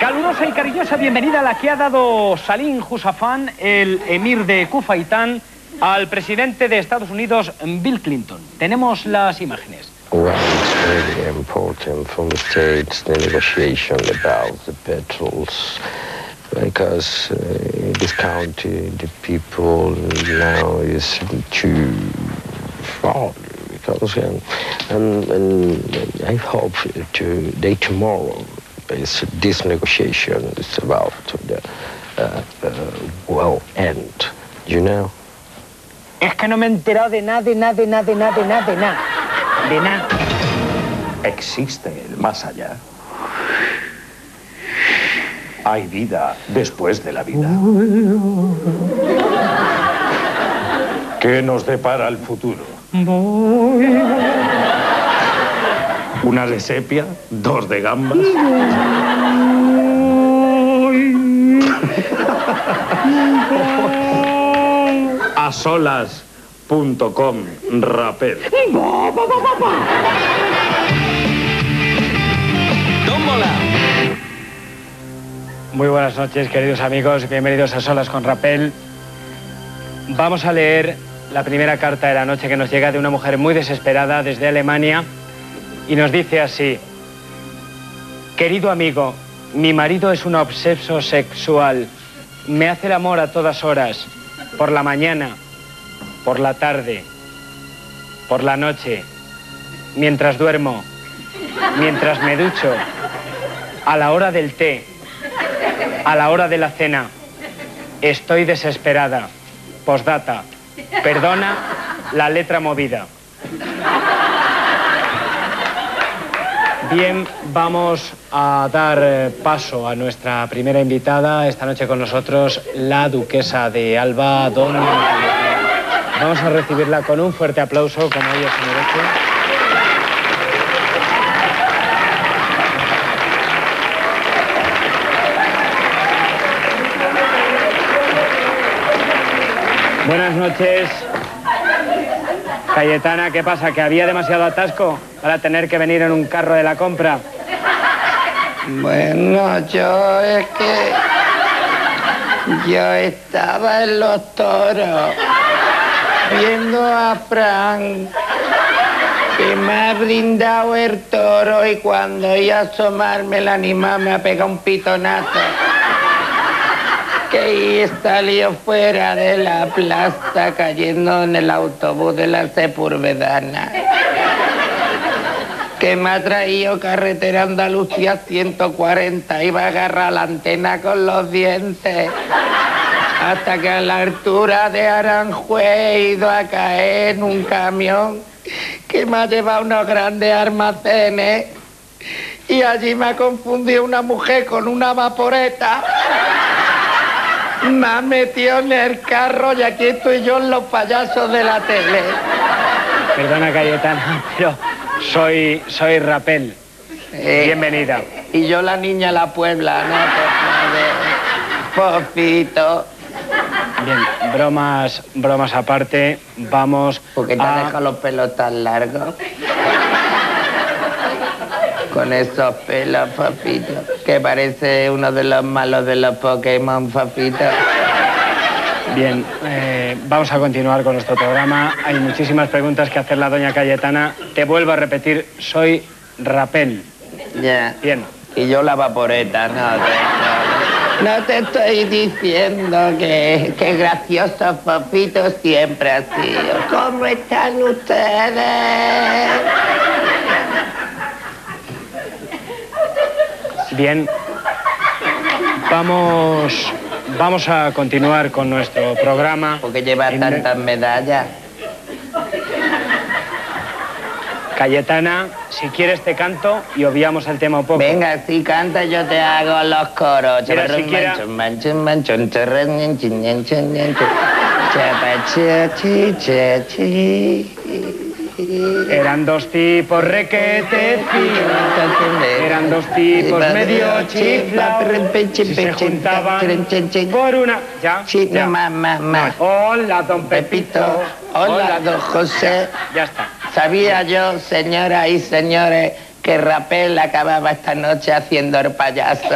Calurosa y cariñosa bienvenida a la que ha dado Salim Husafan, el emir de Kufaitán, al presidente de Estados Unidos, Bill Clinton. Tenemos las imágenes. Well, it's very important for the states, the negotiation about the petals, because uh, this country the people now is too far. Because um, and, and I hope to day tomorrow is this negotiation is about the uh, uh, well end. You know. Es que no me he enterado de nada, de nada, de nada, de nada, de nada, de nada. De nada. ¿Existe el más allá? ¿Hay vida después de la vida? ¿Qué nos depara el futuro? ¿Una de sepia? ¿Dos de gambas? A solas.com Rapel. Muy buenas noches, queridos amigos. Bienvenidos a Solas con Rapel. Vamos a leer la primera carta de la noche que nos llega de una mujer muy desesperada desde Alemania y nos dice así. Querido amigo, mi marido es un obseso sexual. Me hace el amor a todas horas, por la mañana, por la tarde, por la noche, mientras duermo, mientras me ducho, a la hora del té, a la hora de la cena. Estoy desesperada. Postdata. Perdona la letra movida. Bien, vamos a dar eh, paso a nuestra primera invitada esta noche con nosotros, la duquesa de Alba, Doña. Vamos a recibirla con un fuerte aplauso, como ella se merece. Buenas noches. Cayetana, ¿qué pasa? ¿Que había demasiado atasco para tener que venir en un carro de la compra? Bueno, yo es que yo estaba en los toros viendo a Frank que me ha brindado el toro y cuando iba a asomarme el animal me ha pegado un pitonazo que salió fuera de la plaza cayendo en el autobús de la Sepurvedana que me ha traído carretera Andalucía 140, iba a agarrar la antena con los dientes. Hasta que a la altura de Aranjuez he ido a caer en un camión que me ha llevado unos grandes almacenes y allí me ha confundido una mujer con una vaporeta. Me ha metido en el carro y aquí estoy yo en los payasos de la tele. Perdona, Cayetana, pero soy, soy Rapel. Eh, Bienvenida. Y yo la niña la Puebla, ¿no? Fofito. Bien, bromas, bromas aparte, vamos Porque te a... dejado los pelos tan largos. Con esos pelos, Fofito. Que parece uno de los malos de los Pokémon, Fofito. Bien, eh, vamos a continuar con nuestro programa. Hay muchísimas preguntas que hacer la doña Cayetana. Te vuelvo a repetir, soy Rapel. Ya. Bien. Y yo la vaporeta, no te, no, no te estoy diciendo que, que gracioso Fofito siempre ha sido. ¿Cómo están ustedes? Bien. Vamos, vamos a continuar con nuestro programa. Porque lleva En- tantas medallas. Cayetana, si quieres te canto y obviamos el tema un poco. Venga, si canta yo te hago los coros. Mira, siquiera- Eran dos tipos requete. Eran dos tipos medio chiflados. Si se juntaban por una... ¿Ya? Sí, ya. no, más, más, más. Hola, don Pepito, Pepito. hola, don José. Ya está. Sabía yo, señoras y señores, que Rapel acababa esta noche haciendo el payaso.